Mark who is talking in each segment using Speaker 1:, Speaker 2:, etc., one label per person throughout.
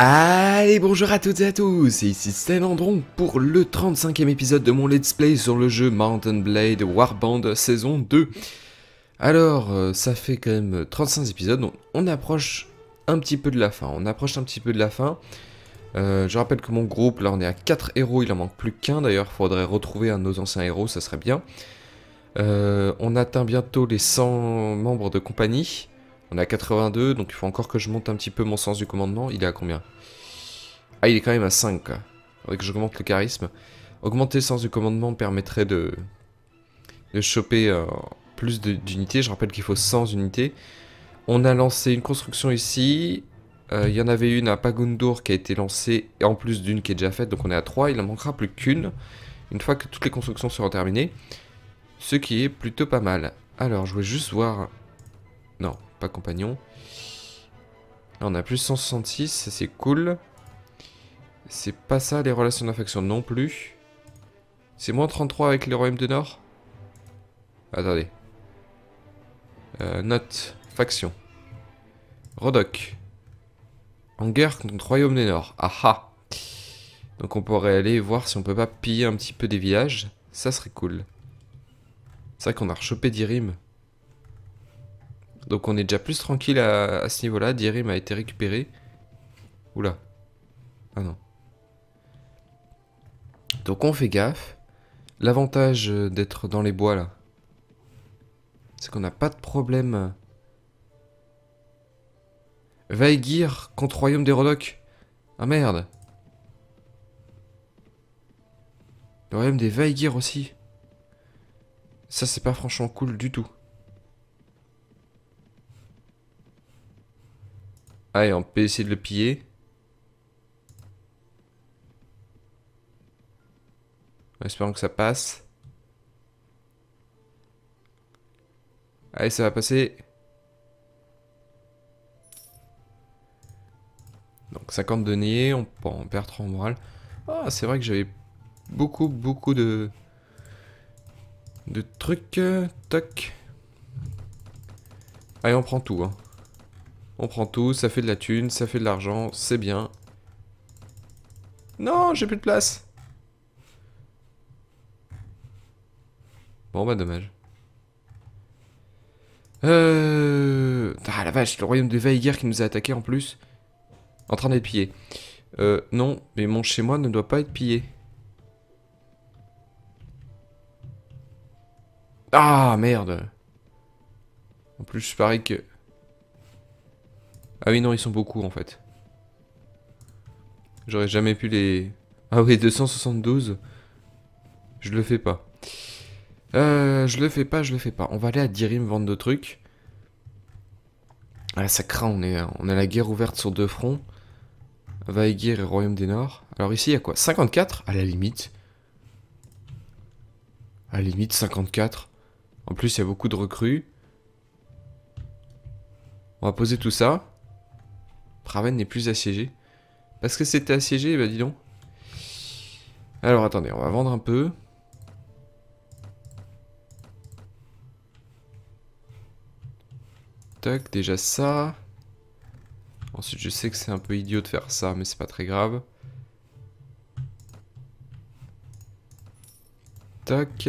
Speaker 1: Allez, bonjour à toutes et à tous, ici Stenandron pour le 35e épisode de mon let's play sur le jeu Mountain Blade Warband saison 2. Alors, euh, ça fait quand même 35 épisodes, donc on approche un petit peu de la fin, on approche un petit peu de la fin. Euh, je rappelle que mon groupe, là on est à 4 héros, il en manque plus qu'un d'ailleurs, il faudrait retrouver un de nos anciens héros, ça serait bien. Euh, on atteint bientôt les 100 membres de compagnie. On est à 82, donc il faut encore que je monte un petit peu mon sens du commandement. Il est à combien? Ah, il est quand même à 5, quoi. Faudrait que j'augmente le charisme. Augmenter le sens du commandement permettrait de, de choper euh, plus d'unités. Je rappelle qu'il faut 100 unités. On a lancé une construction ici. Euh, il y en avait une à Pagundur qui a été lancée, et en plus d'une qui est déjà faite, donc on est à 3. Il en manquera plus qu'une, une fois que toutes les constructions seront terminées. Ce qui est plutôt pas mal. Alors, je voulais juste voir... Non, pas compagnon. On a plus 166, c'est cool. C'est pas ça les relations d'affection non plus. C'est moins 33 avec les royaumes du Nord Attendez. Euh, note. Faction. Rodok. En guerre contre le royaume des Nord. Aha Donc on pourrait aller voir si on peut pas piller un petit peu des villages. Ça serait cool. C'est vrai qu'on a rechopé Dirim. Donc on est déjà plus tranquille à, ce niveau-là. Dirim a été récupéré. Oula. Ah non. Donc on fait gaffe. L'avantage d'être dans les bois là, c'est qu'on n'a pas de problème. Vaigir contre Royaume des Rodocs. Ah merde. Le Royaume des Vaigir aussi. Ça, c'est pas franchement cool du tout. Allez, on peut essayer de le piller. Espérons que ça passe. Allez, ça va passer. Donc 50 deniers, on, on perd 3 en morale. Ah, c'est vrai que j'avais beaucoup, beaucoup de de trucs. Toc. Allez, on prend tout. Hein. On prend tout, ça fait de la thune, ça fait de l'argent, c'est bien. Non, j'ai plus de place. Bon, bah dommage. Euh... Ah la vache, le royaume de Vaïguer qui nous a attaqué en plus. En train d'être pillé. Euh, non, mais mon chez moi ne doit pas être pillé. Ah, merde. En plus, je parie que... Ah oui, non, ils sont beaucoup, en fait. J'aurais jamais pu les... Ah oui, 272. Je le fais pas. Euh, je le fais pas, je le fais pas. On va aller à Dirim vendre de trucs. Ah, ça craint, on est, on a la guerre ouverte sur deux fronts. Vaigir et Royaume des Nord. Alors ici, il y a quoi? 54 À la limite. À la limite, 54. En plus, il y a beaucoup de recrues. On va poser tout ça. Raven n'est plus assiégé. Parce que c'était assiégé, bah dis donc. Alors attendez, on va vendre un peu. Tac, déjà ça. Ensuite, je sais que c'est un peu idiot de faire ça, mais c'est pas très grave. Tac.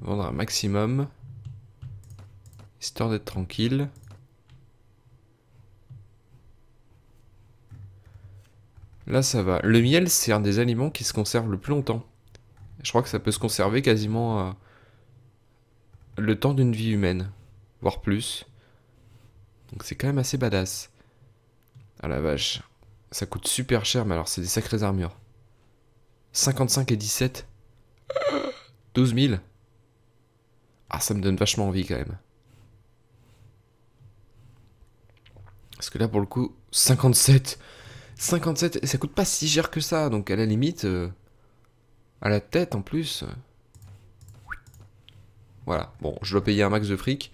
Speaker 1: Vendre un maximum. Histoire d'être tranquille. Là, ça va. Le miel, c'est un des aliments qui se conserve le plus longtemps. Je crois que ça peut se conserver quasiment euh, le temps d'une vie humaine. Voire plus. Donc c'est quand même assez badass. Ah la vache. Ça coûte super cher, mais alors c'est des sacrées armures. 55 et 17. 12 000. Ah, ça me donne vachement envie quand même. Parce que là, pour le coup, 57. 57, et ça coûte pas si cher que ça. Donc à la limite, euh, à la tête en plus. Voilà. Bon, je dois payer un max de fric.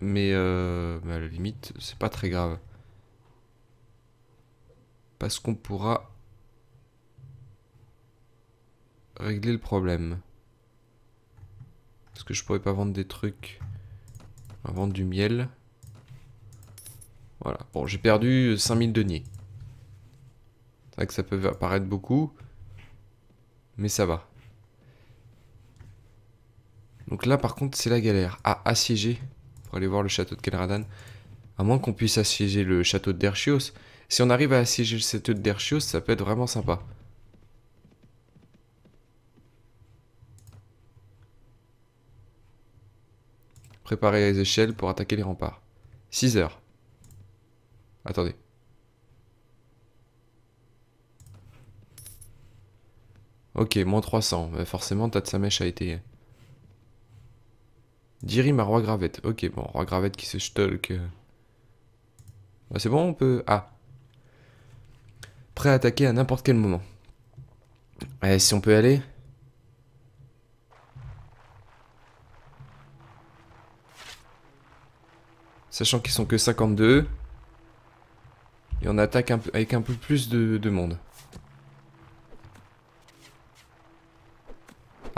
Speaker 1: Mais, euh, mais à la limite, c'est pas très grave. Parce qu'on pourra régler le problème. Est-ce que je pourrais pas vendre des trucs vendre du miel. Voilà. Bon, j'ai perdu 5000 deniers. Vrai que ça peut paraître beaucoup. Mais ça va. Donc là, par contre, c'est la galère. À assiéger. Pour aller voir le château de Kelradan. À moins qu'on puisse assiéger le château de Derchios. Si on arrive à assiéger le château de Derchios, ça peut être vraiment sympa. Préparer les échelles pour attaquer les remparts. 6 heures. Attendez. Ok, moins 300. forcément, mèche a été... Dirim à Roi Gravette. Ok, bon, Roi Gravette qui se stolk. Bah, c'est bon, on peut... Ah. Prêt à attaquer à n'importe quel moment. Allez, si on peut aller... Sachant qu'ils sont que 52. Et on attaque avec un peu plus de, monde.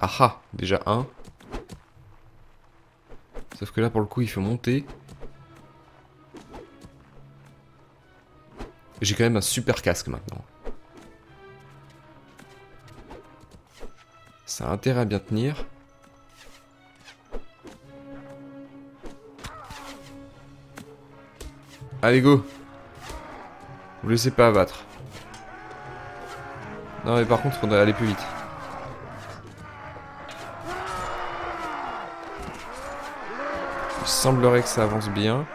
Speaker 1: Ah ah, déjà un. Sauf que là, pour le coup, il faut monter. J'ai quand même un super casque maintenant. Ça a intérêt à bien tenir. Allez, go Vous laissez pas abattre. Non, mais par contre, on doit aller plus vite. Semblerait que ça avance bien.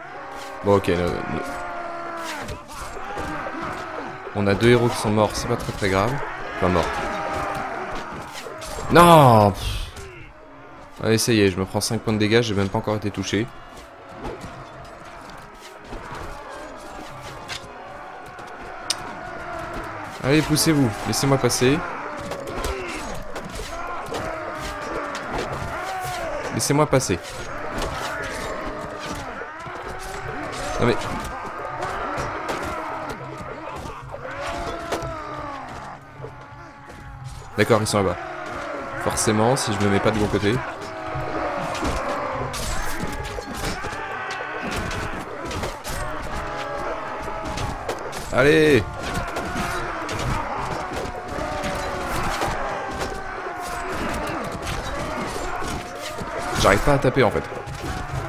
Speaker 1: Bon, ok. On a deux héros qui sont morts, c'est pas très très grave. Pas mort. Non Allez, ça y est, je me prends 5 points de dégâts, j'ai même pas encore été touché. Allez, poussez-vous. Laissez-moi passer. Laissez-moi passer. D'accord, ils sont là-bas. Forcément, si je me mets pas de bon côté. Allez J'arrive pas à taper en fait.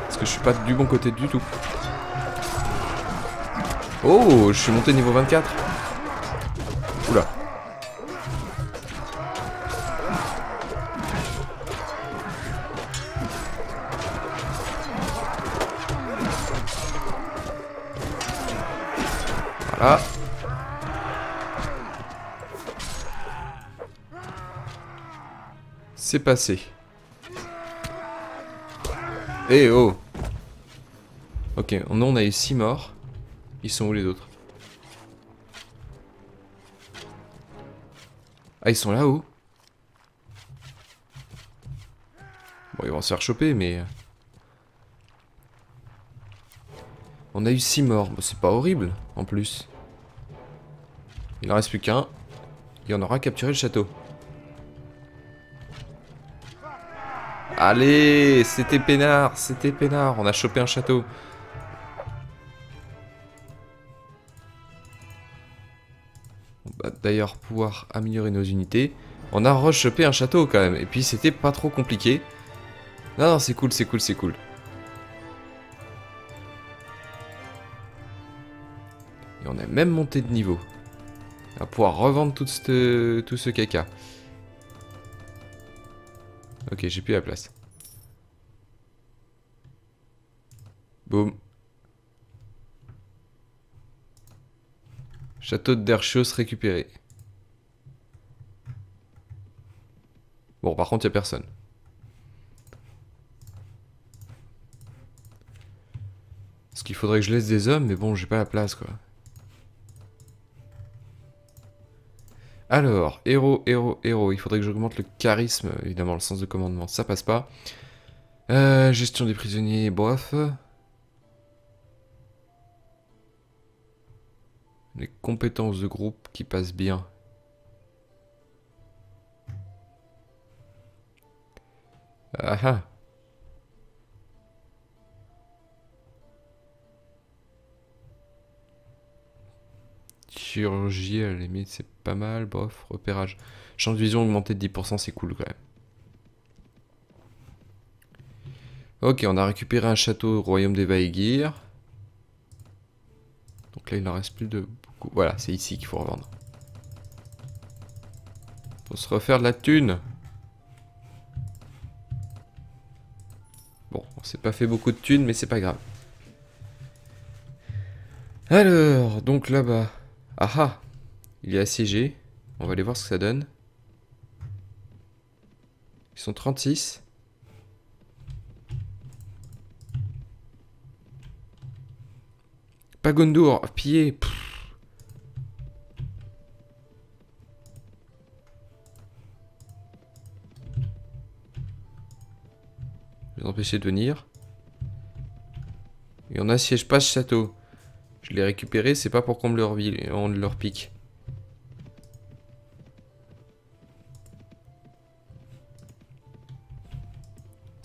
Speaker 1: Parce que je suis pas du bon côté du tout. Oh, je suis monté niveau 24. Oula. Voilà. C'est passé. Eh oh Ok, on a eu 6 morts. Ils sont où les autres? Ah, ils sont là-haut Bon, ils vont se faire choper, mais... On a eu 6 morts. Bon, c'est pas horrible, en plus. Il en reste plus qu'un. Et on aura capturé le château. Allez, c'était peinard, c'était peinard. On a chopé un château. D'ailleurs pouvoir améliorer nos unités. On a rechopé un château quand même. Et puis c'était pas trop compliqué. Non, non, c'est cool, c'est cool, c'est cool. Et on a même monté de niveau. On va pouvoir revendre tout ce, tout ce caca. Ok, j'ai plus la place. Boum. Château de Derchos récupéré. Bon, par contre, il a personne. Parce qu'il faudrait que je laisse des hommes, mais bon, j'ai pas la place, quoi. Alors, héros, héros, héros. Il faudrait que j'augmente le charisme, évidemment, le sens de commandement. Ça passe pas. Euh, gestion des prisonniers, bof. Les compétences de groupe qui passent bien. Ah ah chirurgie, à la limite, c'est pas mal. Bof, repérage. Champ de vision augmenté de 10%, c'est cool quand même. Ok, on a récupéré un château au royaume des Vaegir. Là, il n'en reste plus de beaucoup. Voilà, c'est ici qu'il faut revendre. Pour se refaire de la thune. Bon, on s'est pas fait beaucoup de thunes, mais c'est pas grave. Alors, donc là-bas. Ah ah Il est assiégé. On va aller voir ce que ça donne. Ils sont 36. Pagondour, pillé. Je vais empêcher de venir. Et on n'assiège pas ce château. Je l'ai récupéré, c'est pas pour qu'on leur, leur pique.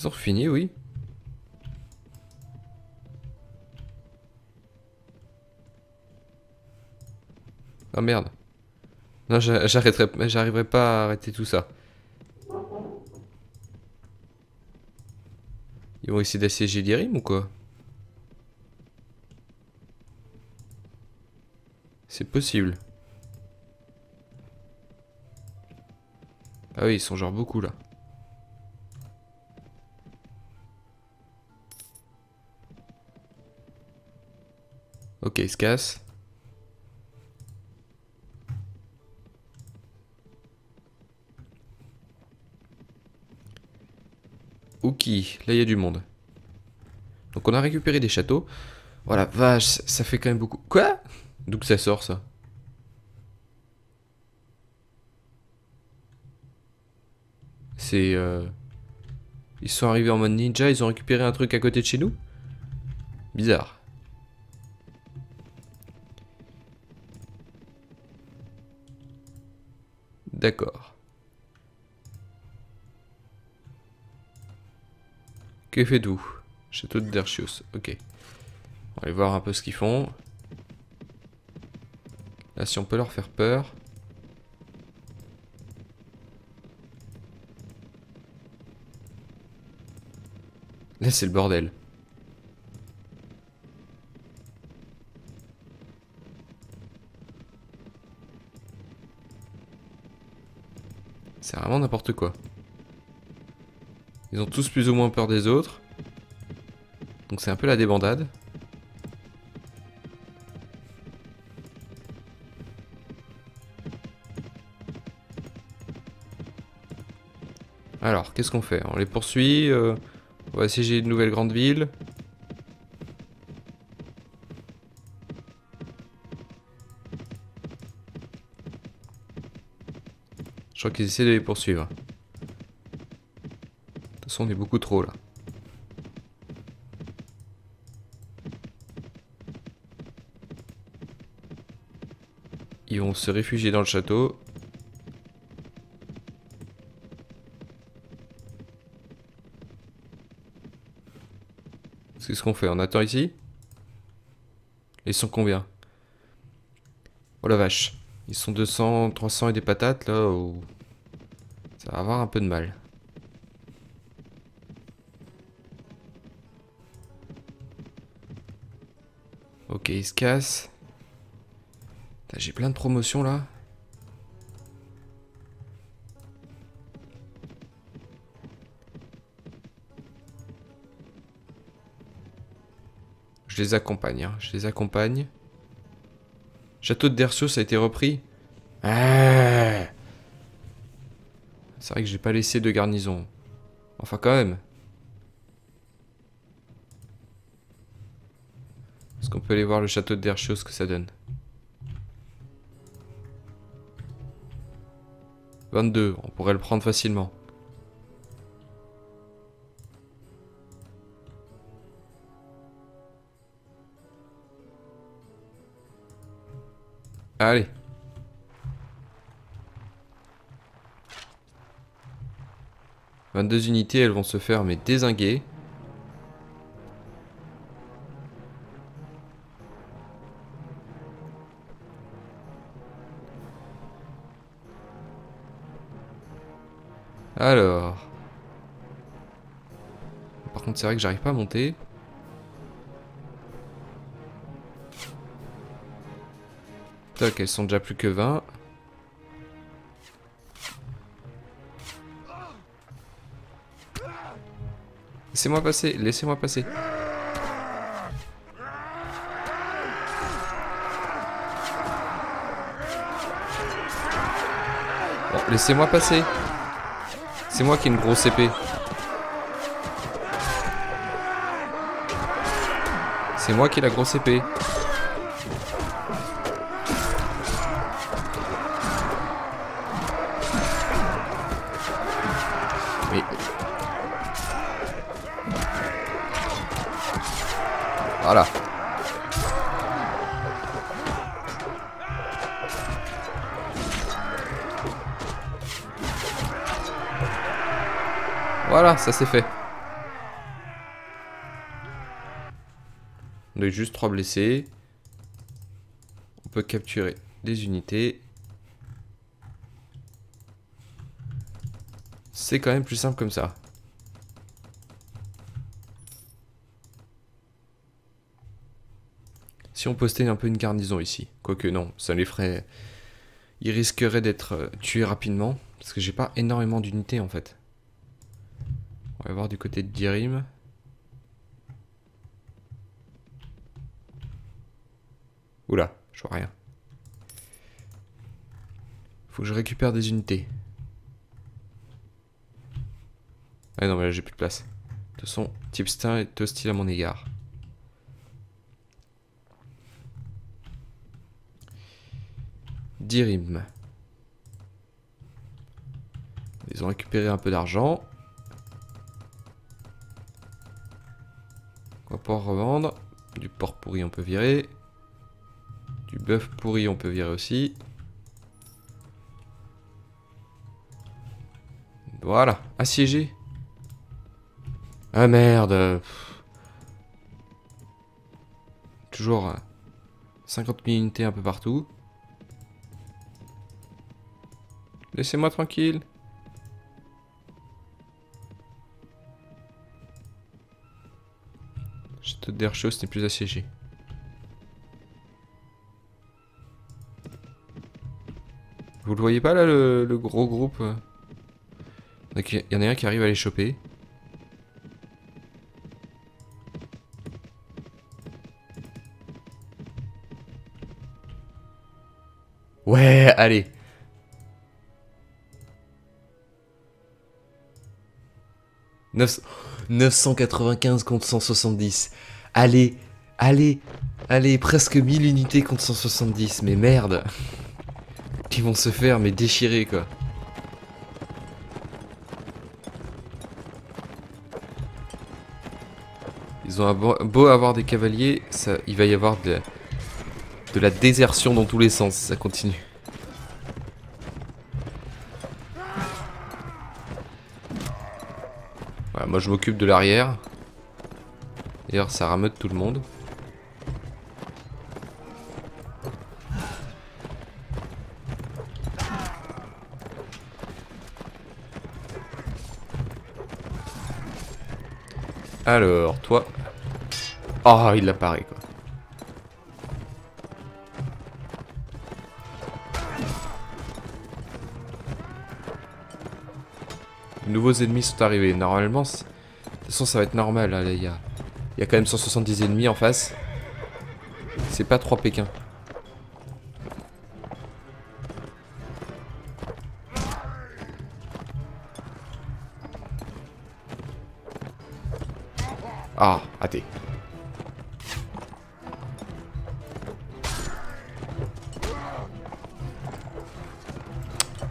Speaker 1: Ils ont fini, oui. Oh merde. Non, j'arrêterai, j'arriverai pas à arrêter tout ça. Ils vont essayer d'assiéger l'Irim ou quoi? C'est possible. Ah oui, ils sont genre beaucoup là. Ok, ils se cassent. Là il y a du monde. Donc on a récupéré des châteaux. Voilà, vache, ça fait quand même beaucoup. Quoi? D'où que ça sort ça? C'est... Euh... Ils sont arrivés en mode ninja, ils ont récupéré un truc à côté de chez nous? Bizarre. D'accord. Que faites-vous Château de Derchius, ok. On va aller voir un peu ce qu'ils font. Là, si on peut leur faire peur. Là, c'est le bordel. C'est vraiment n'importe quoi. Ils ont tous plus ou moins peur des autres. Donc c'est un peu la débandade. Alors, qu'est-ce qu'on fait? On les poursuit euh, On va essayer une nouvelle grande ville. Je crois qu'ils essaient de les poursuivre on est beaucoup trop là. Ils vont se réfugier dans le château. C'est ce qu'on fait, on attend ici Ils sont combien? Oh la vache. Ils sont 200, 300 et des patates là. Ça va avoir un peu de mal. Ok, il se casse. J'ai plein de promotions là. Je les accompagne, hein. je les accompagne. Château de Dercios a été repris. Ah C'est vrai que j'ai pas laissé de garnison. Enfin quand même. Qu'on peut aller voir le château de Derchios, ce que ça donne 22, on pourrait le prendre facilement. Allez. « 22 unités, elles vont se faire mais désinguer. Alors. Par contre, c'est vrai que j'arrive pas à monter. Toc, elles sont déjà plus que 20. Laissez-moi passer, laissez-moi passer. Bon, laissez-moi passer. C'est moi qui ai une grosse épée. C'est moi qui ai la grosse épée. Ça c'est fait. On a eu juste 3 blessés. On peut capturer des unités. C'est quand même plus simple comme ça. Si on postait un peu une garnison ici. Quoique non, ça les ferait... Ils risqueraient d'être euh, tués rapidement. Parce que j'ai pas énormément d'unités en fait. On va voir du côté de Dirim. Oula, je vois rien. Faut que je récupère des unités. Ah non, mais là j'ai plus de place. De toute façon, Tipstin est hostile à mon égard. Dirim. Ils ont récupéré un peu d'argent. On va pouvoir revendre. Du porc pourri on peut virer. Du bœuf pourri on peut virer aussi. Voilà, assiégé. Ah merde. Toujours 50 000 unités un peu partout. Laissez-moi tranquille. Château d'Airchos n'est plus assiégé. Vous le voyez pas là le, le gros groupe Il y en a un qui arrive à les choper. Ouais, allez. Neuf... 995 contre 170. Allez, allez, allez, presque 1000 unités contre 170. Mais merde. Ils vont se faire, mais déchirer quoi. Ils ont beau avoir des cavaliers, ça, il va y avoir de la désertion dans tous les sens, ça continue. Moi je m'occupe de l'arrière. D'ailleurs, ça rameute tout le monde. Alors, toi... Oh, il apparaît, quoi. Nouveaux ennemis sont arrivés. Normalement, de ça va être normal. Hein, il y, a... il y a quand même 170 ennemis en face. C'est pas 3 Pékin. Ah, raté.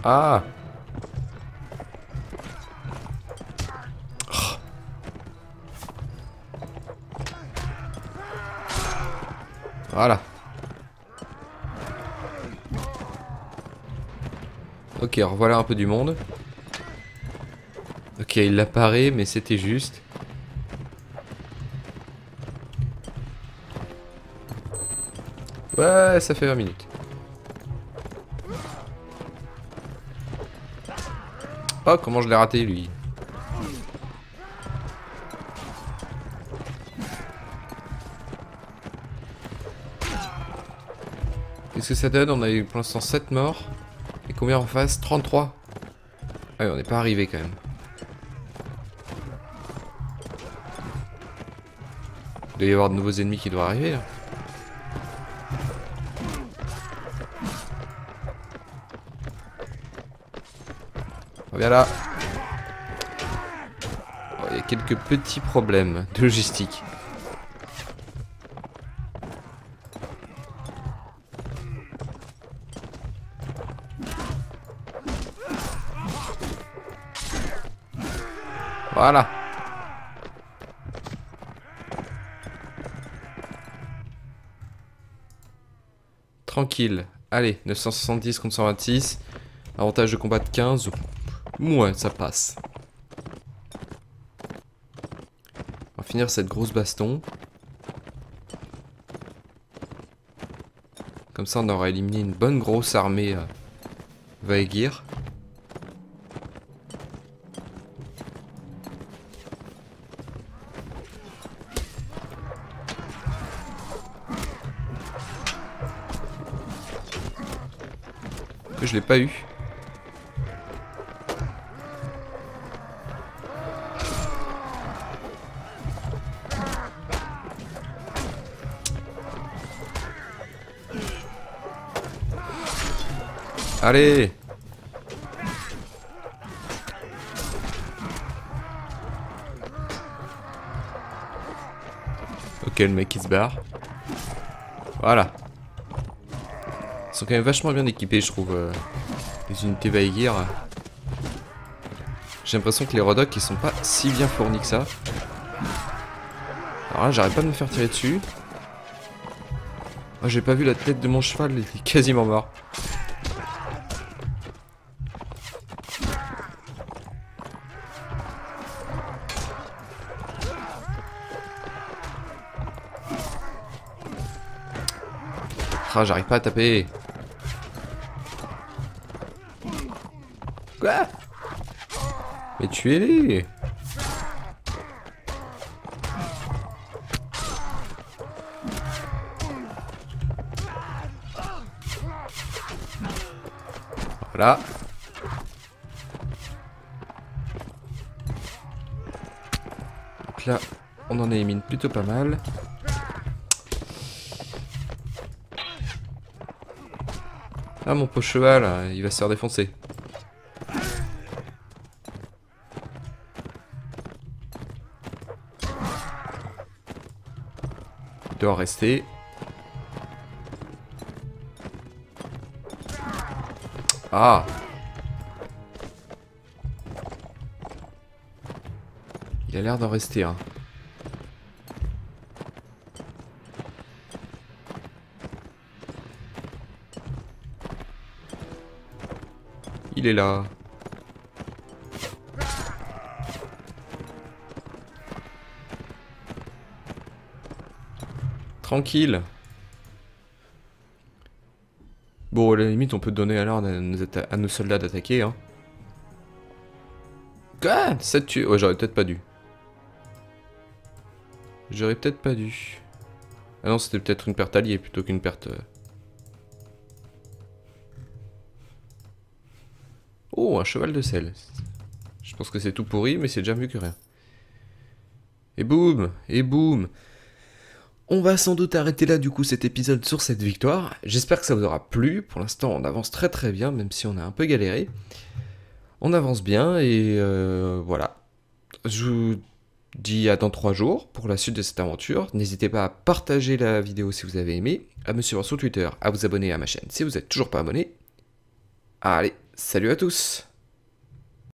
Speaker 1: Ah Voilà. Ok, revoilà un peu du monde. Ok, il apparaît, mais c'était juste. Ouais, ça fait 20 minutes. Oh Oh, comment je l'ai raté, lui? Qu'est-ce que ça donne On a eu pour l'instant 7 morts. Et combien en face 33. Ah on n'est pas arrivé quand même. Il doit y avoir de nouveaux ennemis qui doivent arriver là. Reviens là. Oh, il y a quelques petits problèmes de logistique. Voilà. Tranquille. Allez, 970 contre 126. Avantage de combat de 15. Ouais, ça passe. On va finir cette grosse baston. Comme ça, on aura éliminé une bonne grosse armée euh. Je l'ai pas eu. Allez Ok, le mec il se barre. Voilà. Sont quand même vachement bien équipés, je trouve. Euh, les unités Vaegir. J'ai l'impression que les Rodocs ils sont pas si bien fournis que ça. Alors là, j'arrête pas de me faire tirer dessus. Oh, j'ai pas vu la tête de mon cheval, il est quasiment mort. Ah, j'arrive pas à taper. Quoi Mais tuez-les Voilà. Donc là, on en élimine plutôt pas mal. Ah mon pauvre cheval, il va se faire défoncer. Doit rester. Ah Il a l'air d'en rester un. Il est là. Tranquille. Bon, à la limite, on peut donner à nos soldats d'attaquer, hein. Ça tue Ouais, j'aurais peut-être pas dû. J'aurais peut-être pas dû. Ah non, c'était peut-être une perte alliée plutôt qu'une perte... Euh, Oh, un cheval de sel. Je pense que c'est tout pourri, mais c'est déjà mieux que rien. Et boum Et boum on va sans doute arrêter là du coup cet épisode sur cette victoire. J'espère que ça vous aura plu. Pour l'instant on avance très très bien, même si on a un peu galéré. On avance bien et euh, voilà. Je vous dis à dans 3 jours pour la suite de cette aventure. N'hésitez pas à partager la vidéo si vous avez aimé, à me suivre sur Twitter, à vous abonner à ma chaîne si vous n'êtes toujours pas abonné. Allez, Salut à tous